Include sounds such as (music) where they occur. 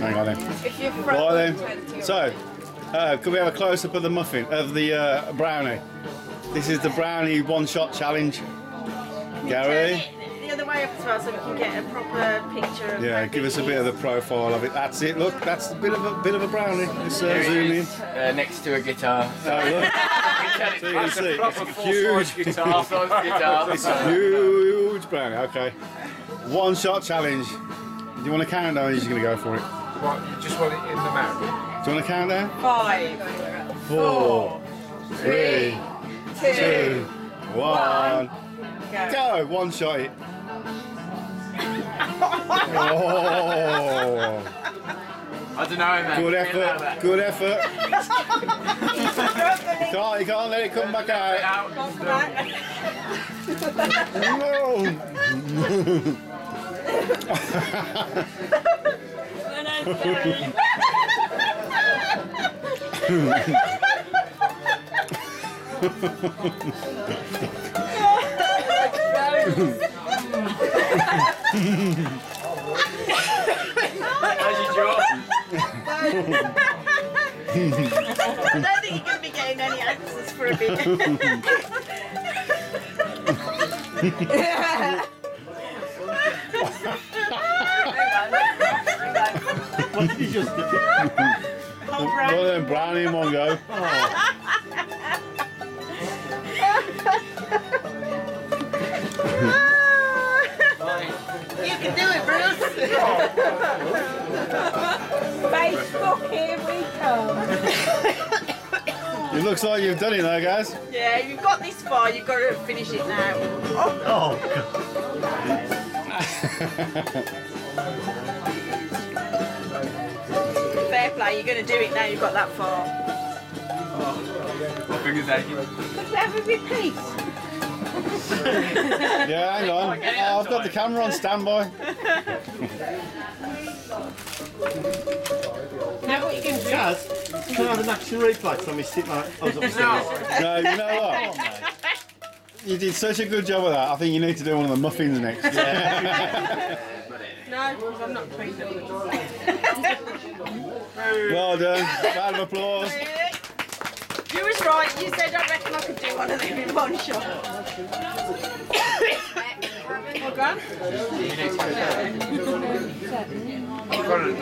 Hang on then. If you're Right frozen, then. So, uh, can we have a close up of the muffin of the uh, brownie? This is the brownie one shot challenge. Gary. the other way up as well, so we can get a proper picture. Of Yeah, give us a bit of the profile of it. That's it. Look, that's a bit of a bit of a brownie. Let's uh, zoom in. uh, next to a guitar. Oh, look. So (laughs) you can see, proper it's full-size huge. guitar. (laughs) Guitar. It's a huge brownie. Okay. One shot challenge. Do you want to count down? Or are just gonna go for it? What, you just want it in the mouth? Do you want to count there? Five, Four, three, two, two, one. go. Go. One shot it. Oh, I don't know, man. good effort. Good effort. (laughs) Can't, you can't let it come back out. Out. Come back. No. (laughs) (laughs) (laughs) I don't think you're going to be getting any answers for a bit. (laughs) What did you just do? Whole One brand. of brownie in one go. You can do it, Bruce. Facebook, here we come. It looks like you've done it now, guys. Yeah, you've got this far, you've got to finish it now. Oh, Oh, God. (laughs) fair play, you're going to do it now, you've got that far. My fingers aching. Could we have a repeat? Yeah, hang on. Oh, I've got the camera on standby. Now what you can do? Gaz, can I have an action replay from me sitting like I was upstairs? No, you know what? You did such a good job of that. I think you need to do one of the muffins next. (laughs) No, because I'm not clean (laughs) Well done. Round of applause. You was right, you said I reckon I could do one of them in one shot. well done. You've got it